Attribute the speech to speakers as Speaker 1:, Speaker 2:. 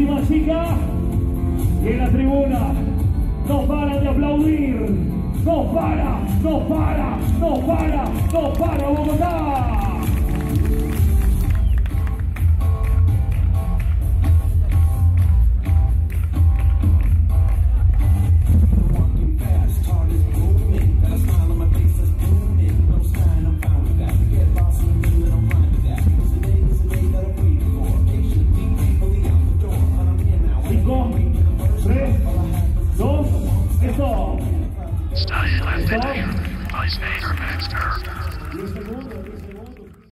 Speaker 1: última chica. Y en la tribuna no para de aplaudir. No para, no para, no para, no para. Stay and finish. I say master.